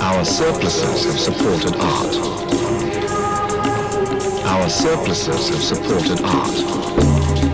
Our surpluses have supported art. Our surpluses have supported art.